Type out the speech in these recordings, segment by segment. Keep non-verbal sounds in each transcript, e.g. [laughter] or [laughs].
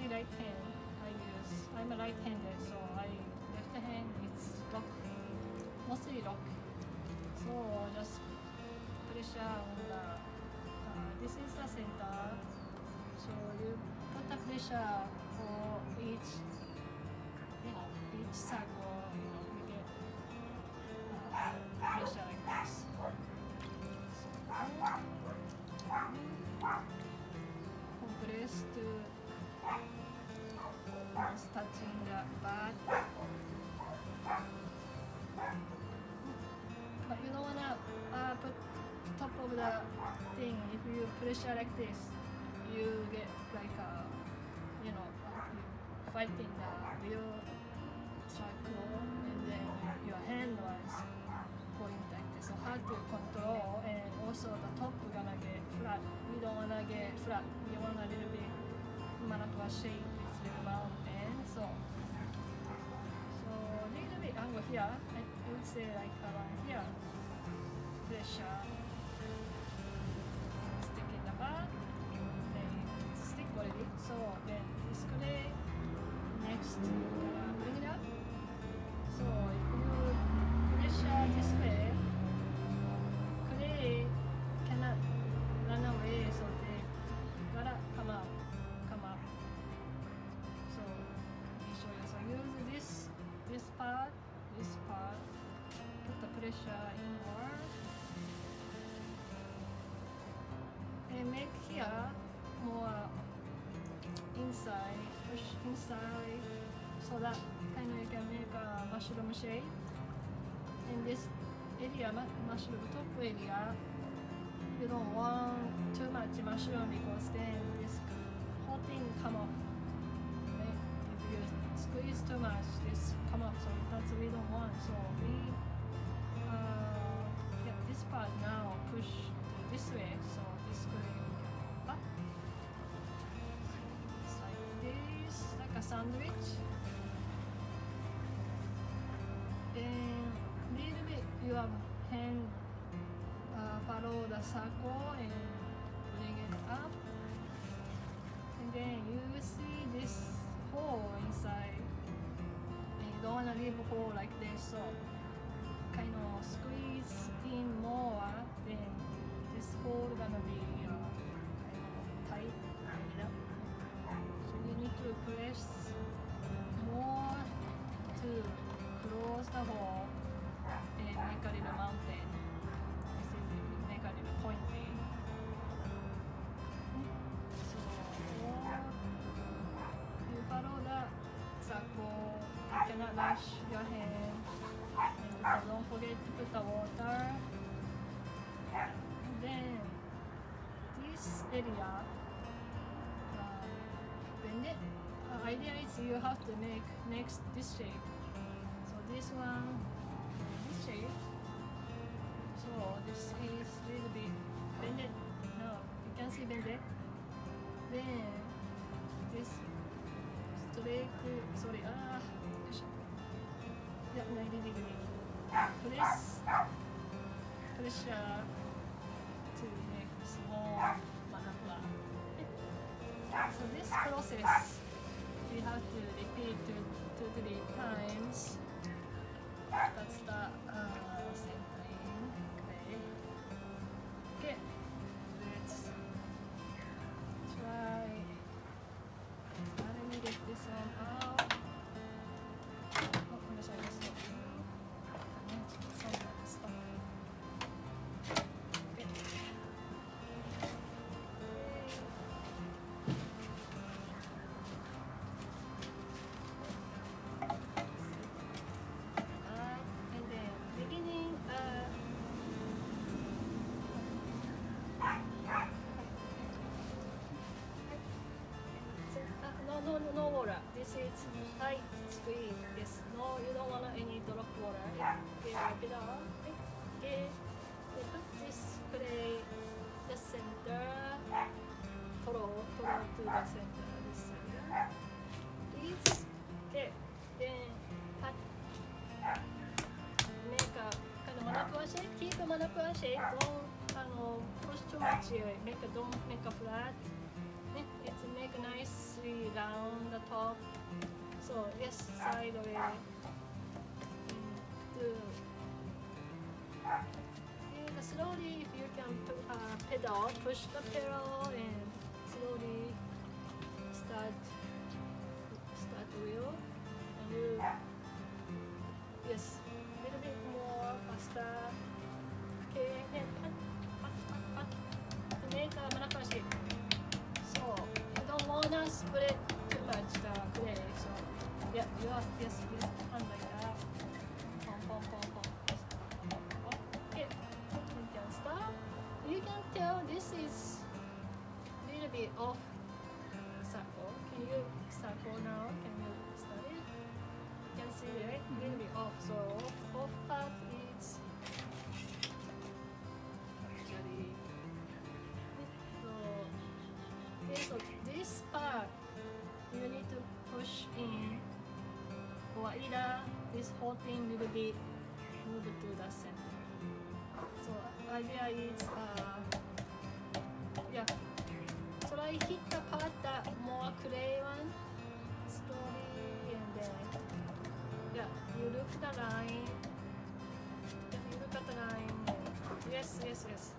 mostly right hand I use. I'm a right-handed, so I left hand it's lock, mostly lock. So just pressure on the. Uh, this is the center. So you put the pressure for each each circle. You get uh, pressure like this. Like this, you get like a, you know, uh, you fighting the real circle, and then your hand was going like this. So hard to control, and also the top gonna get flat. We don't wanna get flat. You want a little bit Manapua shape with little mountain. So, so a little bit uh, angle here. I would say like around here. Pressure. In. Then stick already. So then this clay next. Uh, bring it up. So if you pressure this way, clay cannot run away. So they gotta come out, come out. So me show you. So use this this part, this part. Put the pressure inward. Here more inside, push inside, so that kind of you can make a mushroom shape. In this area, mushroom top area, you don't want too much mushroom because then this whole thing come off. Right? If you squeeze too much, this come off. So that's we don't want. So we uh, get this part now push this way. So this going sandwich. Then little bit you have hand uh, follow the circle and bring it up. And then you will see this hole inside. And you don't want to leave a hole like this, so kind of squeeze in more. Then this hole gonna be to press more to close the hole and make a little mountain. This is make a little pointy. So you follow the circle. You cannot rush your hand. And don't forget to put the water. And then this area uh, idea is you have to make next this shape. So this one this shape. So this is little bit bended. No you can see bended. Then this straight sorry ah yeah 90 degree press pressure to make small manapua so this process we have to repeat two, three times. That's the uh, This is tight squeeze. Yes, no, you don't want any drop water. Okay, wipe it off. Okay. They put this clay the center. Throw, throw to the center. This area. Please. Okay. Then pat. Make a kind of manapua shape. Keep a manapua shape. Don't あの push too much. Make a don't make a flat. Make nicely round the top. So yes, side way. Do and slowly if you can uh, pedal, push the pedal and this whole thing little bit move to the center. So idea is uh yeah. So I hit the part that more clay one slowly and then yeah, you look the line. you look at the line. Yes, yes, yes.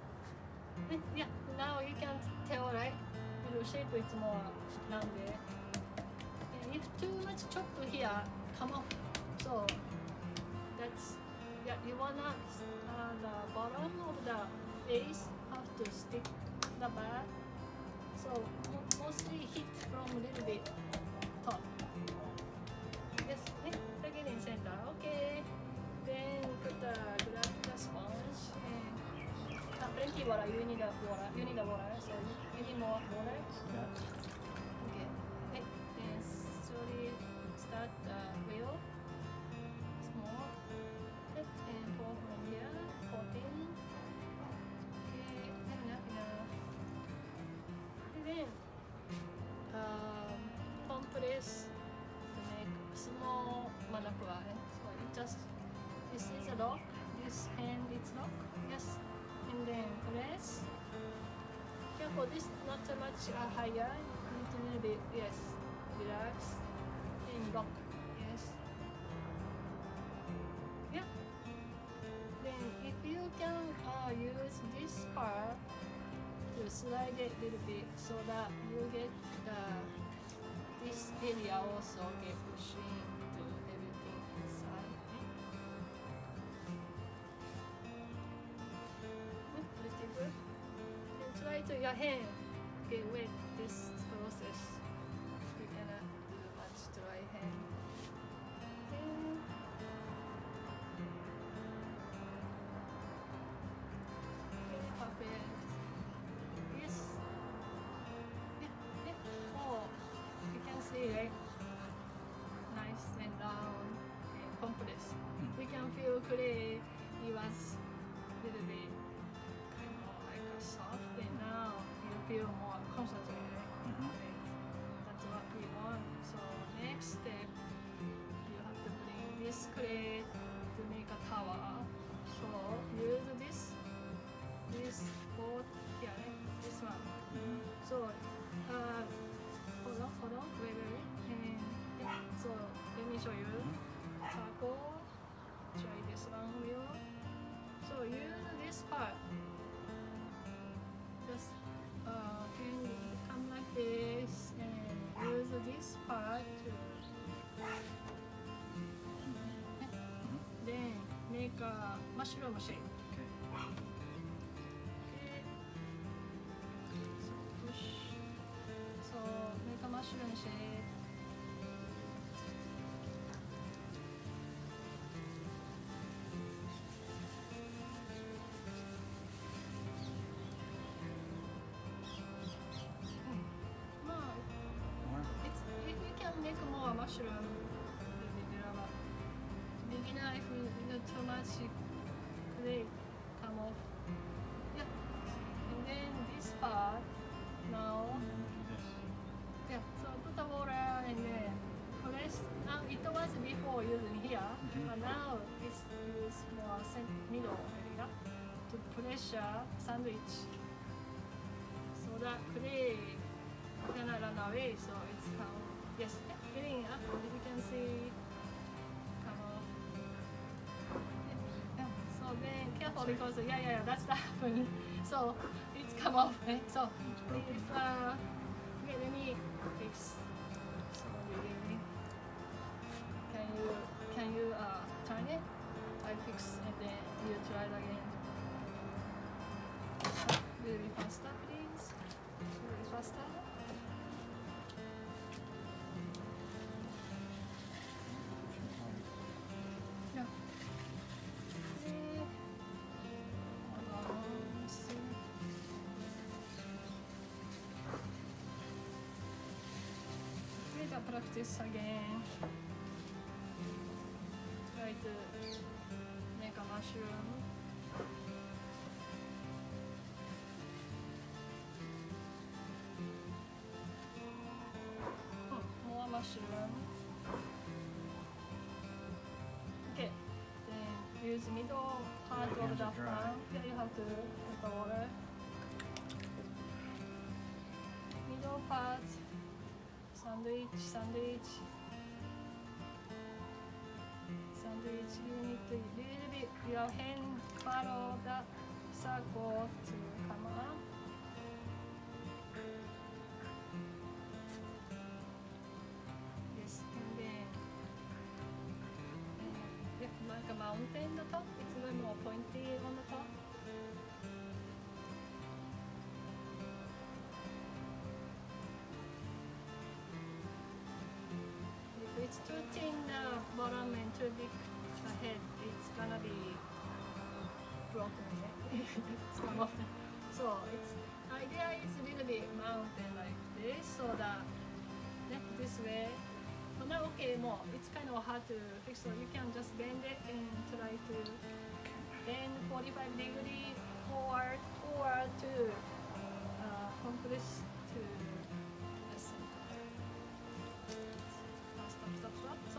Yeah, now you can tell right? シェイプいつもはなんで And if too much chop here come off so that's yeah you wanna uh, the bottom of the base have to stick the back so mostly hit from a little bit top. Yes again in center okay. Then put the grab the sponge and uh, plenty water you need a water you need a water so you need more water. Yeah. Yes. And then press. Careful, this not too much uh, higher. To little bit, yes. Relax and lock. Yes. Yeah. Then if you can uh, use this part to slide it a little bit so that you get the this area also get pushing to your hand get wet this process. You cannot do much dry hand. This one wheel. So use this part. Just uh, can come like this and use this part to then make a mushroom shape. Okay. Okay. So push. So make a mushroom shape. Mushroom, if you do too much clay, off. Yeah. And then this part now. This. Yeah. So put the water and then press. Now it was before using here, Mhm. but now it's use more middle area to pressure sandwich. So that clay cannot run away. So it's come. Yes. Getting up. You can see. Come. Yeah. So then careful because yeah yeah yeah that's [laughs] happening. So it's come off. Eh? So if uh, okay, let me fix. So really, can you can you uh turn it? I fix and then you try it again. Little faster, please. Little faster. Practice again. Try to make a mushroom. Hmm, More mushroom. Okay. Then use middle part of the pan. Yeah, you have to put the water. Sandwich, sandwich. Sandwich. You need to little bit your hand follow the circle to come up. Thin the bottom and too big head, it's gonna be broken. [laughs] it's come off. So it's idea is a little bit mountain like this, so that this way. But now okay, more. It's kind of hard to fix, so you can just bend it and try to bend 45 degree forward or to uh, compress to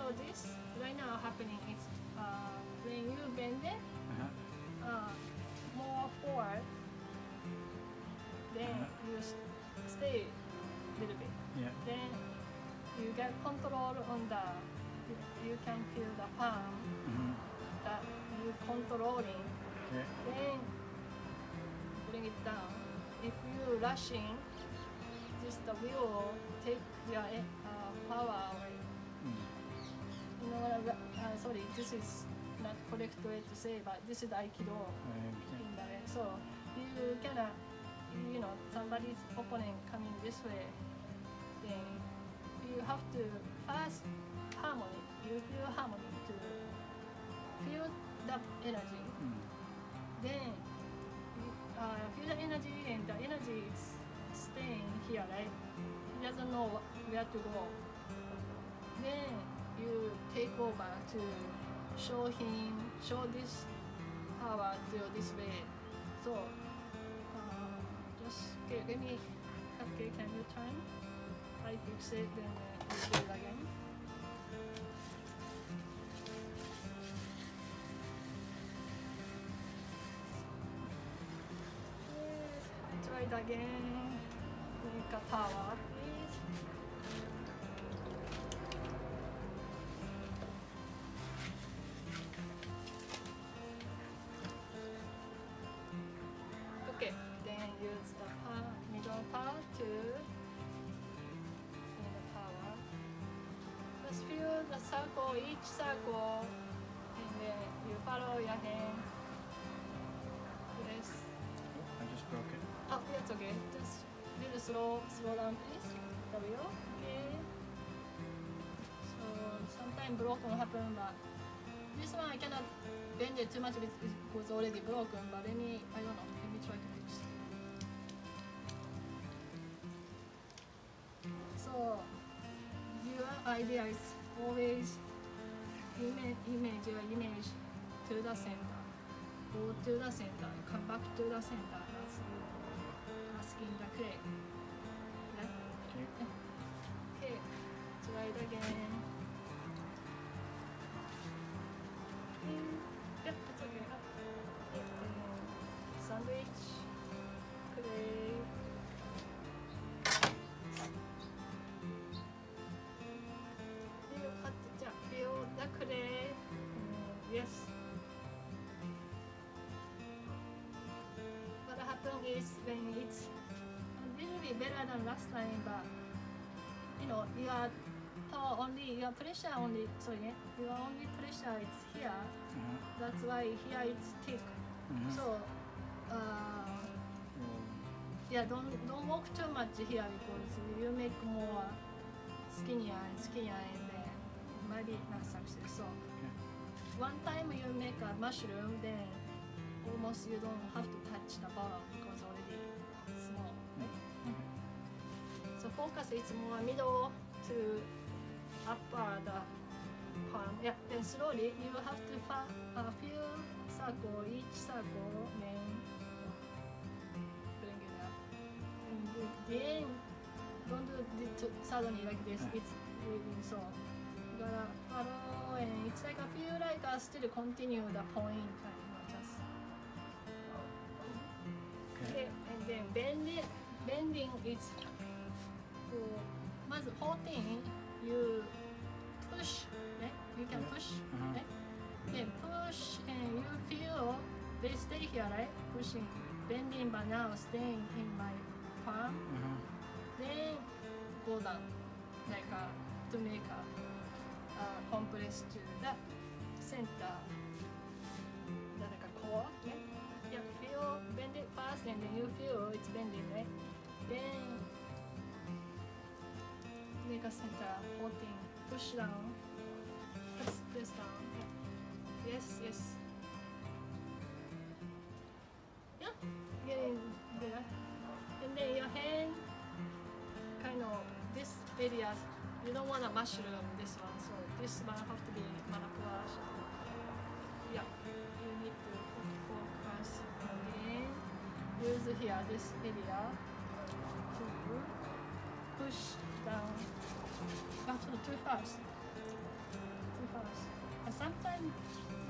So this right now happening is uh, when you bend it Uh-huh. uh, more forward, then Uh-huh. you stay a little bit. Yeah. Then you get control on the, you can feel the palm Mm-hmm. that you controlling. Okay. Then bring it down. If you rushing, just the wheel take your uh, power away. This is not correct way to say, but this is Aikido. In the way. So you cannot, you know, somebody's opponent coming this way, then you have to first harmony. You feel harmony to feel the energy. Mm. Then you uh, feel the energy, and the energy is staying here, right? He doesn't know where to go. Then you take over to show him, show this power to this way. So, uh, just let me. Okay, can you turn? I fix it, then uh, do it again. Try it again. Make a tower, the circle, each circle, and then you follow your hand. Yes. Oh, I just broke it. Oh, that's okay. Just little slow, slow down, please. Wheel. Okay. So sometimes broken happen, but this one I cannot bend it too much. It it was already broken. But let me, I don't know. Let me try to fix. So your idea is always image, image your image to the center. go to the center, come back to the center you asking the. Yeah? Okay. Okay, try it again. Better than last time, but you know, your toe only, your pressure only, sorry, yeah, your only pressure is here. Uh-huh. That's why here it's thick. Mhm. So, uh, yeah, don't don't walk too much here because you make more skinnier and skinnier, and then it might be not success. So, okay. one time you make a mushroom, then almost you don't have to touch the bottom So focus is more middle to upper the palm. Yeah, then slowly you have to a few circle each circle, then bring it up. And then don't do it suddenly like this. It's really so. You gotta follow, and it's like a feel like a still continue the point kind of just. Okay. Okay, and then bending, bending is こうまず14 you push ね you can push Uh-huh. ね then push and you feel they stay here right pushing bending but now staying in my palm Uh-huh. then go down like a, to make a uh, compress to the center the like a core yeah yeah feel bend it fast and then you feel it's bending right then make a center holding push down. Press press down. Yes yes. Yeah getting there. And then your hand kind of this area you don't want a mushroom this one so this one have to be manipulation yeah you need to focus again. Use here this area. Push down not too, fast. Too fast. And sometimes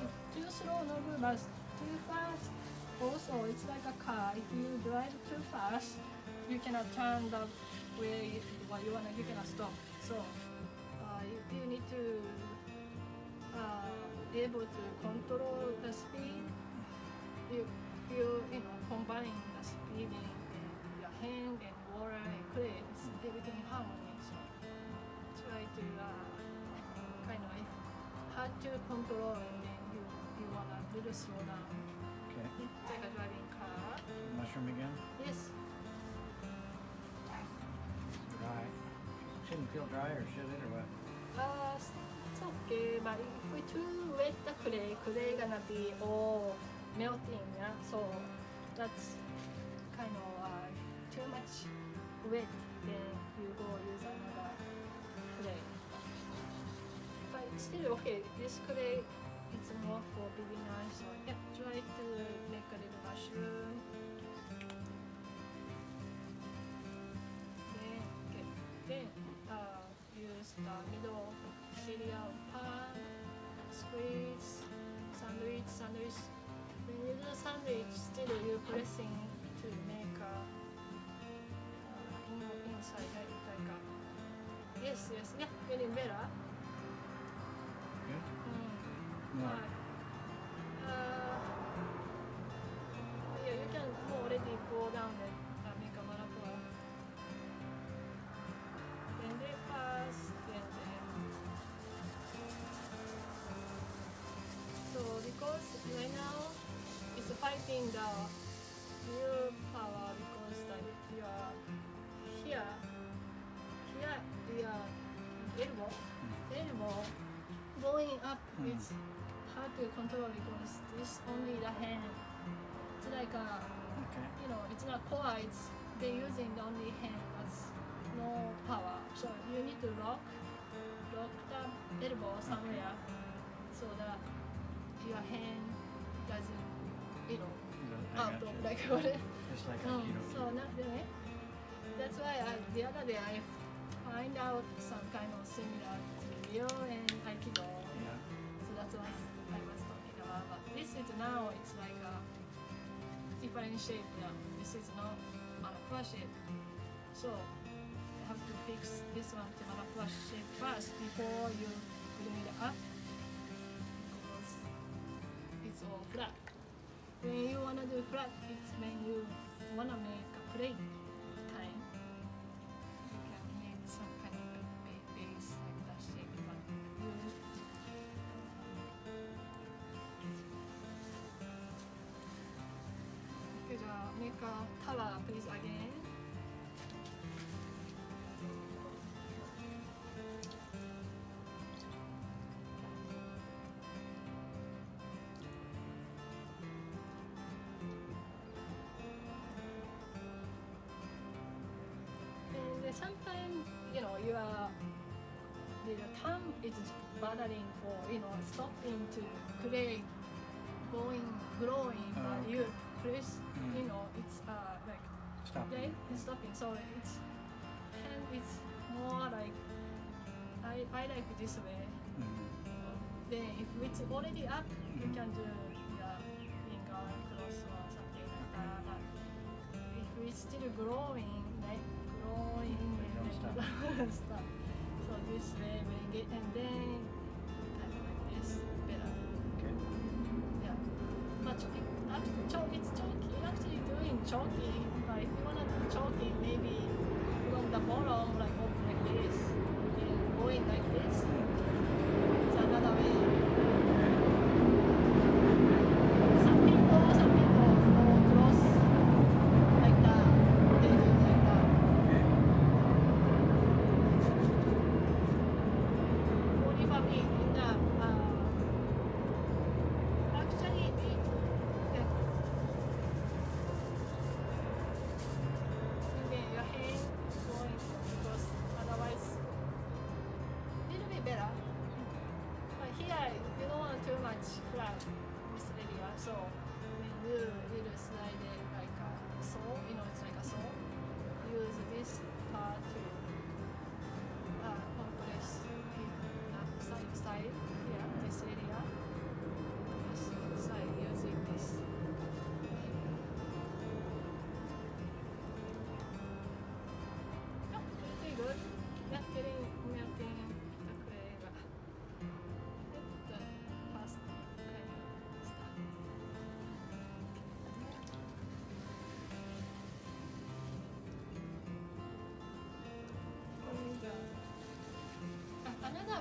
if too slow no good but too fast also it's like a car. If you drive too fast you cannot turn the way what you wanna you cannot stop. So uh, you, you need to uh, be able to control the speed you you you know combining the speed and, your hand and water and clay everything in harmony try to uh, kind of hard to control and then you you wanna little slow down Okay. it's like a driving car Mushroom again. yes Dry. Shouldn't feel dry or should it or what? Uh, it's okay, but if we too wet the clay, clay gonna be all melting, yeah. So that's kind of uh, too much wet. Then you go use another clay. But still, okay. This clay is more for beginners. So yeah, try to make a little mushroom. Then get then uh, use the middle area of pan, squeeze, sandwich, sandwich. When you do sandwich, still you pressing to make a uh, inside like, like a yes yes yeah getting better. Good. Mm. But, uh, yeah, you can already go down and uh, make a manapua. Then they pass, then. So because right now it's fighting the is hard to control because it's only the hand. It's like a, Okay. you know, it's not core. It's they're using the only hand as no power. So you need to lock, lock the elbow somewhere so that your hand doesn't you know, out of like what Just like um, no, Aikido. so not really. That's why I, the other day I find out some kind of similar to Ryo and Aikido. I was talking about. But this is now it's like a different shape. Yeah. This is not Manapua shape. So you have to fix this one to Manapua shape first before you bring it up because it's all flat. When you wanna do flat, it's when you wanna make a plate じゃあメーカータワー please again. And then sometimes, you know, you are the tongue is bothering or you know stopping to create going growing, Oh, but you press, Mm. you know, it's uh like Stop. yeah, it's stopping. So it's and it's more like I I like this way. Mhm. Then if it's already up, you Mhm. can do the finger cross or something like that. But if it's still growing, like growing and then [laughs] stop. So this way bring it and then of like this better. Okay. Yeah. But choking, actually, cho- it's actually doing. But if you wanna do choking, maybe from the bottom, like open like this, going like this.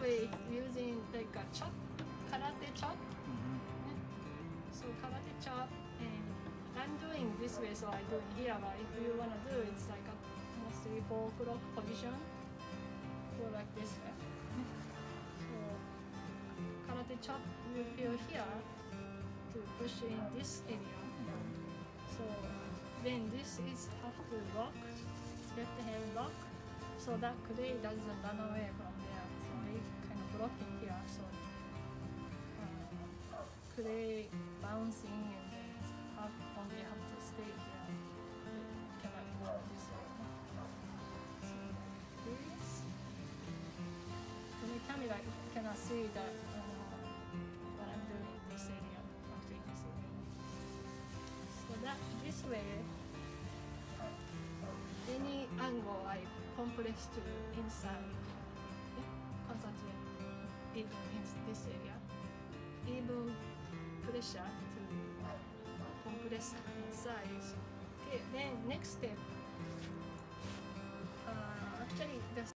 Is using like a chop, karate chop. Mhm. So karate chop, and I'm doing this way, so I do it here. But if you wanna do, it's like a three, four o'clock position. Go like this way. So karate chop, you feel here to push in this area. So then this is have to lock, left hand lock, so that clay doesn't run away from there. So it's kind of blocking here. So uh, clay bouncing and then have, only have to stay here. It cannot go this way. So this. From the camera, you cannot see that what I'm doing in this area. Actually, this area. So that this way, any I compress to inside, yeah, concentrate even in this area, even pressure to compress inside. Okay, then next step. Uh, actually, the